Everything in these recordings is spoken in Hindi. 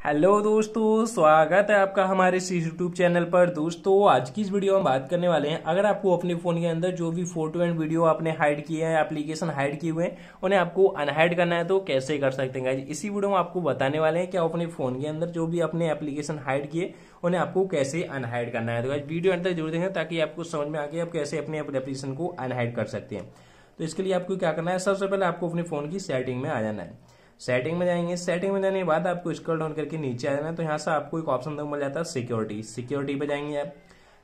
हेलो दोस्तों, स्वागत है आपका हमारे इस यूट्यूब चैनल पर। दोस्तों, आज की इस वीडियो में बात करने वाले हैं। अगर आपको अपने फ़ोन के अंदर जो भी फ़ोटो एंड वीडियो आपने हाइड किए हैं एप्लीकेशन हाइड किए हुए हैं, उन्हें आपको अनहाइड करना है तो कैसे कर सकते हैं इसी वीडियो में आपको बताने वाले हैं कि अपने फ़ोन के अंदर जो भी अपने एप्लीकेशन हाइड किए, उन्हें आपको कैसे अनहाइड करना है। तो वीडियो अंदर ज़रूर देखें, ताकि आपको समझ में आगे आप कैसे अपने एप्लीकेशन को अनहाइड कर सकते हैं। तो इसके लिए आपको क्या करना है, सबसे पहले आपको अपने फ़ोन की सेटिंग में आ जाना है। सेटिंग में जाएँगे। सेटिंग में जाने के बाद आपको स्क्रॉल डाउन करके नीचे आ जाना है तो यहाँ से आपको एक ऑप्शन तो मिल जाता है सिक्योरिटी सिक्योरिटी पे जाएँगे आप।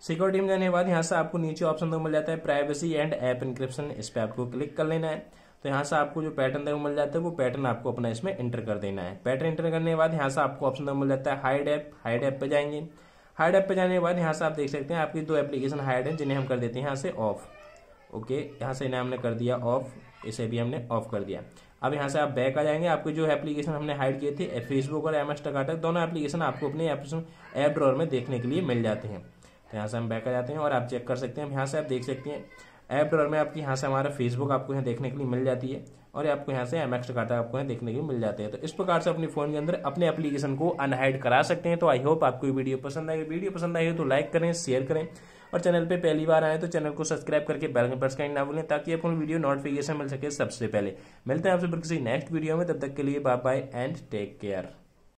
सिक्योरिटी में जाने के बाद यहाँ से आपको नीचे ऑप्शन तो मिल जाता है प्राइवेसी एंड ऐप इंक्रिप्शन इस पर आपको क्लिक कर लेना है। तो यहाँ से आपको जो पैटर्न देखो मिल जाता है, वो पैटर्न आपको अपना इसमें एंटर कर देना है। पैटर्न एंटर करने के बाद यहाँ से आपको ऑप्शन मिल जाता है हाइड ऐप हाइड ऐप पे जाएँगे। हाइड ऐप पे जाने के बाद यहाँ से आप देख सकते हैं, आपकी दो एप्लीकेशन हाइड है, जिन्हें हम कर देते हैं यहाँ से ऑफ़ ओके, यहाँ से इन्हें हमने कर दिया ऑफ़ इसे भी हमने ऑफ़ कर दिया। अब यहाँ से आप बैक आ जाएँगे, आपके जो एप्लीकेशन हमने हाइड किए थे फेसबुक और एम एस टकाटक दोनों एप्लीकेशन आपको अपने ऐप ड्रॉर में देखने के लिए मिल जाते हैं। तो यहाँ से हम बैक आ जाते हैं और आप चेक कर सकते हैं। यहाँ से आप देख सकते हैं ऐप ड्रॉर में आपकी यहाँ से हमारा फेसबुक आपको यहाँ देखने के लिए मिल जाती है और आपको यहाँ से एम एक्स टकाटा आपको यहाँ देखने के लिए मिल जाते हैं। तो इस प्रकार से अपने फ़ोन के अंदर अपने एप्लीकेशन को अनहाइड करा सकते हैं। तो आई होप आपको वीडियो पसंद आएगी वीडियो पसंद आई हो तो लाइक करें शेयर करें और चैनल पे पहली बार आए तो चैनल को सब्सक्राइब करके बेल प्रेस करना ना भूलें ताकि आपको वीडियो नोटिफिकेशन मिल सके सबसे पहले। मिलते हैं आपसे किसी नेक्स्ट वीडियो में, तब तक के लिए bye bye and take care